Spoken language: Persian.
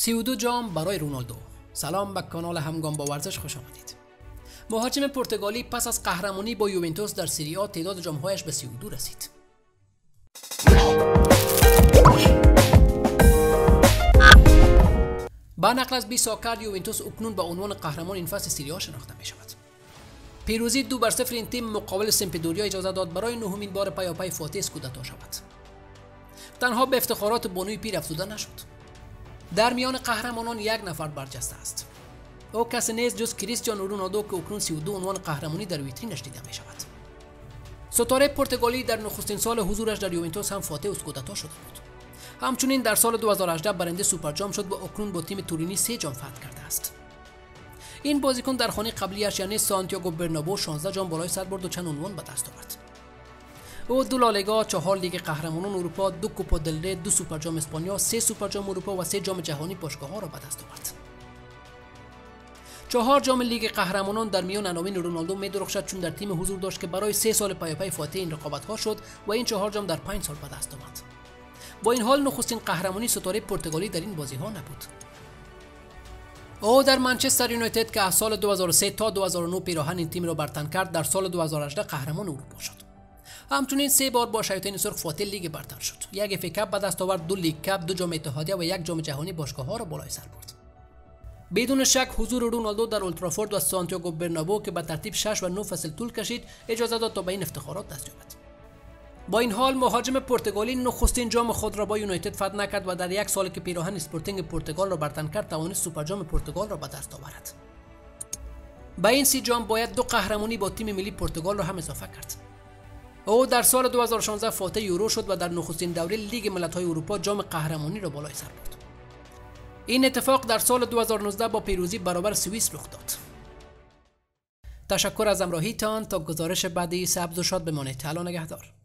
32 جام برای رونالدو. سلام به کانال همگام با ورزش خوش آمدید. مهاجم پرتغالی پس از قهرمانی با یوونتوس در سری آ تعداد جامهایش به 32 رسید. با نقل از بی ساکر یوونتوس اکنون به عنوان قهرمان این فصل سری آ شناخته می شود پیروزی دو بر صفر این تیم مقابل سمپدوریا اجازه داد برای نهمین بار پیاپی فاتح اسکودتا شود. تنها به افتخارات بانوی پیر افزوده نشد. در میان قهرمانان یک نفر برجسته است. او کسی نیست جز کریستیانو رونالدو که اکنون 32 عنوان قهرمانی در ویترینش دیده می شود ستاره پرتغالی در نخستین سال حضورش در یوونتوس هم فاتح اسکودتا شده بود. همچنین در سال 2018 برنده سوپر جام شد و اکنون با تیم تورینی سه جام فتح کرده است. این بازیکن در خانه قبلیش یعنی سانتیاگو برنابو 16 جام بالای سر برد و چند عنوان به دست آورد. او دو لالیگا، چهار لیگ قهرمانان اروپا، دو کوپا دل ری، دو سوپر جام اسپانیا، سه سوپر جام اروپا و سه جام جهانی باشگاه ها را به دست آورد. چهار جام لیگ قهرمانان در میان عناوین رونالدو می درخشد چون در تیم حضور داشت که برای سه سال پیاپی فاتح این رقابت ها شد و این چهار جام در پنج سال به دست آمد. با این حال نخستین قهرمانی ستاره پرتغالی در این بازی ها نبود. او در منچستر یونایتد که از سال 2003 تا 2009 پیراهن این تیم را برتن کرد در سال 2018 قهرمان اروپا شد. همچنین سه بار با شیاطین سرخ فاتح لیگ برتر شد. یک FA Cup به دست آورد دو League Cup دو جام اتحادیه و یک جام جهانی باشگاه ها را بالای سر برد. بدون شک حضور رونالدو در اولترافورد و سانتیاگو برنابو که به ترتیب 6 و 9 فصل طول کشید اجازه داد تا به این افتخارات دست یابد. با این حال مهاجم پرتغالی نخستین جام خود را با یونایتد فتح نکرد و در یک سال که پیراهن اسپورتینگ پرتغال را برتن کرد توانست سوپر جام پرتغال را به دست آورد. با این سی جام باید دو قهرمانی با تیم ملی پرتغال را هم اضافه کرد. او در سال 2016 فاتح یورو شد و در نخستین دوره لیگ ملت‌های اروپا جام قهرمانی را بالای سر برد. این اتفاق در سال 2019 با پیروزی برابر سوئیس رخ داد. تشکر از همراهیتان تا گزارش بعدی سبز و شاد بمانید. نگهدار.